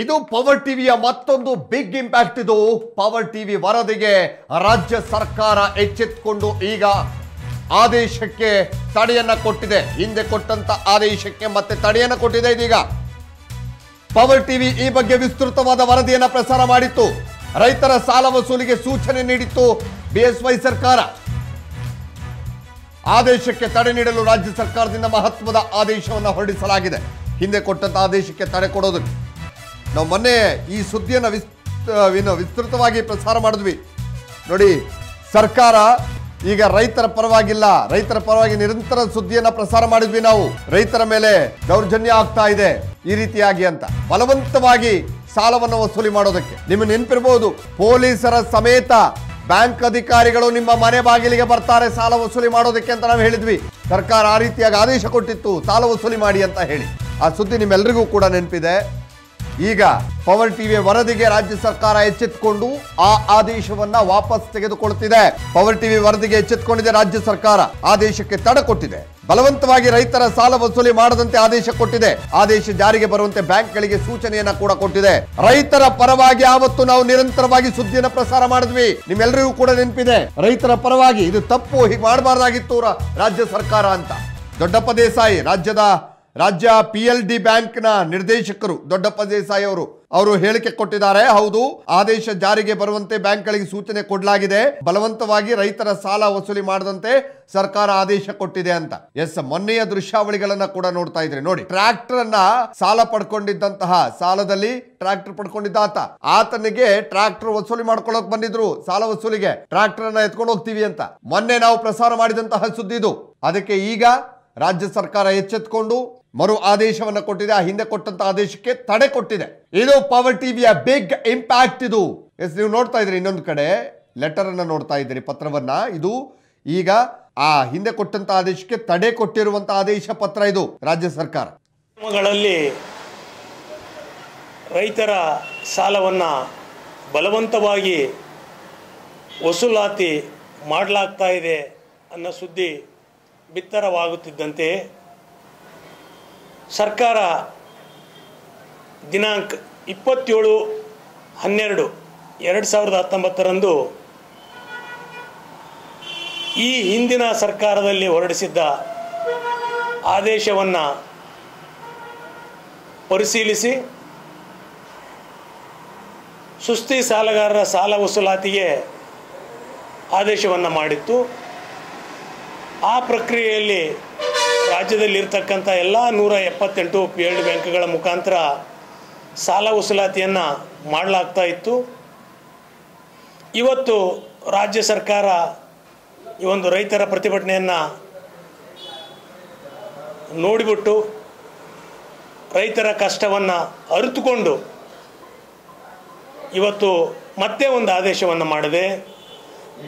ಇದು ಪವರ್ ಟಿವಿಯ ಮತ್ತೊಂದು ಬಿಗ್ ಇಂಪ್ಯಾಕ್ಟ್ ಇದು. ಪವರ್ ಟಿವಿ ವರದಿಗೆ ರಾಜ್ಯ ಸರ್ಕಾರ ಎಚ್ಚೆತ್ತುಕೊಂಡು ಈಗ ಆದೇಶಕ್ಕೆ ತಡೆಯನ್ನ ಕೊಟ್ಟಿದೆ. ಹಿಂದೆ ಕೊಟ್ಟಂತ ಆದೇಶಕ್ಕೆ ಮತ್ತೆ ತಡೆಯನ್ನ ಕೊಟ್ಟಿದೆ ಇದೀಗ. ಪವರ್ ಟಿವಿ ಈ ಬಗ್ಗೆ ವಿಸ್ತೃತವಾದ ವರದಿಯನ್ನ ಪ್ರಸಾರ ಮಾಡಿತ್ತು. ರೈತರ ಸಾಲ ವಸೂಲಿಗೆ ಸೂಚನೆ ನೀಡಿತ್ತು ಬಿಎಸ್ವೈ ಸರ್ಕಾರ. ಆದೇಶಕ್ಕೆ ತಡೆ ನೀಡಲು ರಾಜ್ಯ ಸರ್ಕಾರದಿಂದ ಮಹತ್ವದ ಆದೇಶವನ್ನು ಹೊರಡಿಸಲಾಗಿದೆ. ಹಿಂದೆ ಕೊಟ್ಟಂತ ಆದೇಶಕ್ಕೆ ತಡೆ ಕೊಡೋದಕ್ಕೆ. ನಾವು ಮೊನ್ನೆ ಈ ಸುದ್ದಿಯನ್ನು ವಿಸ್ತ ವಿಸ್ತೃತವಾಗಿ ಪ್ರಸಾರ ಮಾಡಿದ್ವಿ. ನೋಡಿ, ಸರ್ಕಾರ ಈಗ ರೈತರ ಪರವಾಗಿಲ್ಲ. ರೈತರ ಪರವಾಗಿ ನಿರಂತರ ಸುದ್ದಿಯನ್ನ ಪ್ರಸಾರ ಮಾಡಿದ್ವಿ ನಾವು. ರೈತರ ಮೇಲೆ ದೌರ್ಜನ್ಯ ಆಗ್ತಾ ಇದೆ ಈ ರೀತಿಯಾಗಿ ಅಂತ. ಬಲವಂತವಾಗಿ ಸಾಲವನ್ನು ವಸೂಲಿ ಮಾಡೋದಕ್ಕೆ. ನಿಮಗೆ ನೆನಪಿರ್ಬೋದು, ಪೊಲೀಸರ ಸಮೇತ ಬ್ಯಾಂಕ್ ಅಧಿಕಾರಿಗಳು ನಿಮ್ಮ ಮನೆ ಬಾಗಿಲಿಗೆ ಬರ್ತಾರೆ ಸಾಲ ವಸೂಲಿ ಮಾಡೋದಕ್ಕೆ ಅಂತ ನಾವು ಹೇಳಿದ್ವಿ. ಸರ್ಕಾರ ಆ ರೀತಿಯಾಗಿ ಆದೇಶ ಕೊಟ್ಟಿತ್ತು, ಸಾಲ ವಸೂಲಿ ಮಾಡಿ ಅಂತ ಹೇಳಿ. ಆ ಸುದ್ದಿ ನಿಮ್ಮೆಲ್ಲರಿಗೂ ಕೂಡ ನೆನಪಿದೆ. ಈಗ ಪವರ್ ಟಿವಿ ವರದಿಗೆ ರಾಜ್ಯ ಸರ್ಕಾರ ಎಚ್ಚೆತ್ತುಕೊಂಡು ಆ ಆದೇಶವನ್ನ ವಾಪಸ್ ತೆಗೆದುಕೊಳ್ಳುತ್ತಿದೆ. ಪವರ್ ಟಿವಿ ವರದಿಗೆ ಎಚ್ಚೆತ್ತುಕೊಂಡಿದೆ ರಾಜ್ಯ ಸರ್ಕಾರ. ಆದೇಶಕ್ಕೆ ತಡ ಕೊಟ್ಟಿದೆ. ಬಲವಂತವಾಗಿ ರೈತರ ಸಾಲ ವಸೂಲಿ ಮಾಡದಂತೆ ಆದೇಶ ಕೊಟ್ಟಿದೆ. ಆದೇಶ ಜಾರಿಗೆ ಬರುವಂತೆ ಬ್ಯಾಂಕ್ಗಳಿಗೆ ಸೂಚನೆಯನ್ನ ಕೂಡ ಕೊಟ್ಟಿದೆ. ರೈತರ ಪರವಾಗಿ ಆವತ್ತು ನಾವು ನಿರಂತರವಾಗಿ ಸುದ್ದಿಯನ್ನು ಪ್ರಸಾರ ಮಾಡಿದ್ವಿ. ನಿಮ್ಮೆಲ್ಲರಿಗೂ ಕೂಡ ನೆನಪಿದೆ. ರೈತರ ಪರವಾಗಿ ಇದು ತಪ್ಪು, ಹೀಗೆ ಮಾಡಬಾರ್ದಾಗಿತ್ತು ರಾಜ್ಯ ಸರ್ಕಾರ ಅಂತ. ದೊಡ್ಡಪ್ಪ ದೇಸಾಯಿ, ರಾಜ್ಯದ ರಾಜ್ಯ ಪಿ ಎಲ್ ಡಿ ಬ್ಯಾಂಕ್ನ ನಿರ್ದೇಶಕರು ದೊಡ್ಡಪ್ಪ ದೇಸಾಯಿ ಅವರು ಅವರು ಹೇಳಿಕೆ ಕೊಟ್ಟಿದ್ದಾರೆ. ಹೌದು, ಆದೇಶ ಜಾರಿಗೆ ಬರುವಂತೆ ಬ್ಯಾಂಕ್ಗಳಿಗೆ ಸೂಚನೆ ಕೊಡಲಾಗಿದೆ. ಬಲವಂತವಾಗಿ ರೈತರ ಸಾಲ ವಸೂಲಿ ಮಾಡದಂತೆ ಸರ್ಕಾರ ಆದೇಶ ಕೊಟ್ಟಿದೆ ಅಂತ. ಎಸ್, ಮೊನ್ನೆಯ ದೃಶ್ಯಾವಳಿಗಳನ್ನ ಕೂಡ ನೋಡ್ತಾ ಇದ್ರಿ. ನೋಡಿ ಟ್ರ್ಯಾಕ್ಟರ್ ಅನ್ನ ಸಾಲ ಪಡ್ಕೊಂಡಿದ್ದಂತಹ ಸಾಲದಲ್ಲಿ ಟ್ರ್ಯಾಕ್ಟರ್ ಪಡ್ಕೊಂಡಿದ್ದ ಆತ. ಆತನಿಗೆ ಟ್ರ್ಯಾಕ್ಟರ್ ವಸೂಲಿ ಮಾಡ್ಕೊಳ್ಳೋಕ್ ಬಂದಿದ್ರು. ಸಾಲ ವಸೂಲಿಗೆ ಟ್ರ್ಯಾಕ್ಟರ್ ಅನ್ನ ಎತ್ಕೊಂಡು ಹೋಗ್ತೀವಿ ಅಂತ. ಮೊನ್ನೆ ನಾವು ಪ್ರಸಾರ ಮಾಡಿದಂತಹ ಸುದ್ದಿ ಇದು. ಅದಕ್ಕೆ ಈಗ ರಾಜ್ಯ ಸರ್ಕಾರ ಎಚ್ಚೆತ್ತುಕೊಂಡು ಮರು ಆದೇಶವನ್ನು ಕೊಟ್ಟಿದೆ, ಆ ಹಿಂದೆ ಕೊಟ್ಟಂತ ಆದೇಶಕ್ಕೆ ತಡೆ ಕೊಟ್ಟಿದೆ. ಇದು ಪವರ್ ಟಿವಿಯ ಬಿಗ್ ಇಂಪ್ಯಾಕ್ಟ್ ಇದು. ಎಸ್, ನೀವು ನೋಡ್ತಾ ಇದ್ರಿ ಇನ್ನೊಂದು ಕಡೆ ಲೆಟರ್ ಅನ್ನ ನೋಡ್ತಾ ಇದ್ದೀರಿ, ಪತ್ರವನ್ನ. ಇದು ಈಗ ಆ ಹಿಂದೆ ಕೊಟ್ಟಂತ ಆದೇಶಕ್ಕೆ ತಡೆ ಕೊಟ್ಟಿರುವಂತ ಆದೇಶ ಪತ್ರ ಇದು ರಾಜ್ಯ ಸರ್ಕಾರ. ರೈತರ ಸಾಲವನ್ನು ಬಲವಂತವಾಗಿ ವಸೂಲಾತಿ ಮಾಡಲಾಗ್ತಾ ಇದೆ ಅನ್ನೋ ಸುದ್ದಿ ಬಿತ್ತರವಾಗುತ್ತಿದ್ದಂತೆ ಸರ್ಕಾರ ದಿನಾಂಕ ಇಪ್ಪತ್ತೇಳು ಹನ್ನೆರಡು ಎರಡು ಸಾವಿರದ ಹತ್ತೊಂಬತ್ತರಂದು ಈ ಹಿಂದಿನ ಸರ್ಕಾರದಲ್ಲಿ ಹೊರಡಿಸಿದ್ದ ಆದೇಶವನ್ನು ಪರಿಶೀಲಿಸಿ ಸುಸ್ತಿ ಸಾಲಗಾರರ ಸಾಲ ವಸೂಲಾತಿಗೆ ಆದೇಶವನ್ನು ಮಾಡಿತ್ತು. ಆ ಪ್ರಕ್ರಿಯೆಯಲ್ಲಿ ರಾಜ್ಯದಲ್ಲಿರ್ತಕ್ಕಂಥ ಎಲ್ಲ ನೂರ ಎಪ್ಪತ್ತೆಂಟು ಪಿ ಎಲ್ ಡಿ ಬ್ಯಾಂಕ್ಗಳ ಮುಖಾಂತರ ಸಾಲ ವಸೂಲಾತಿಯನ್ನು ಮಾಡಲಾಗ್ತಾ ಇತ್ತು. ಇವತ್ತು ರಾಜ್ಯ ಸರ್ಕಾರ ಈ ಒಂದು ರೈತರ ಪ್ರತಿಭಟನೆಯನ್ನು ನೋಡಿಬಿಟ್ಟು ರೈತರ ಕಷ್ಟವನ್ನು ಅರಿತುಕೊಂಡು ಇವತ್ತು ಮತ್ತೆ ಒಂದು ಆದೇಶವನ್ನು ಮಾಡಿದೆ.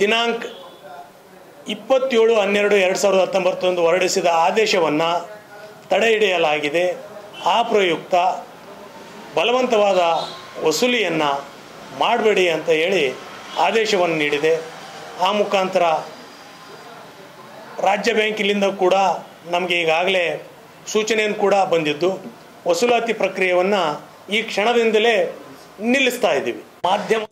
ದಿನಾಂಕ ಇಪ್ಪತ್ತೇಳು, ಹನ್ನೆರಡು, ಎರಡು ಸಾವಿರದ ಹತ್ತೊಂಬತ್ತೊಂದು ಹೊರಡಿಸಿದ ಆದೇಶವನ್ನು ತಡೆ ಹಿಡಿಯಲಾಗಿದೆ. ಆ ಪ್ರಯುಕ್ತ ಬಲವಂತವಾದ ವಸೂಲಿಯನ್ನು ಮಾಡಬೇಡಿ ಅಂತ ಹೇಳಿ ಆದೇಶವನ್ನು ನೀಡಿದೆ. ಆ ಮುಖಾಂತರ ರಾಜ್ಯ ಬ್ಯಾಂಕಿನಿಂದ ಕೂಡ ನಮಗೆ ಈಗಾಗಲೇ ಸೂಚನೆಯನ್ನು ಕೂಡ ಬಂದಿದ್ದು. ವಸೂಲಾತಿ ಪ್ರಕ್ರಿಯೆಯನ್ನು ಈ ಕ್ಷಣದಿಂದಲೇ ನಿಲ್ಲಿಸ್ತಾ ಇದ್ದೀವಿ. ಮಾಧ್ಯಮ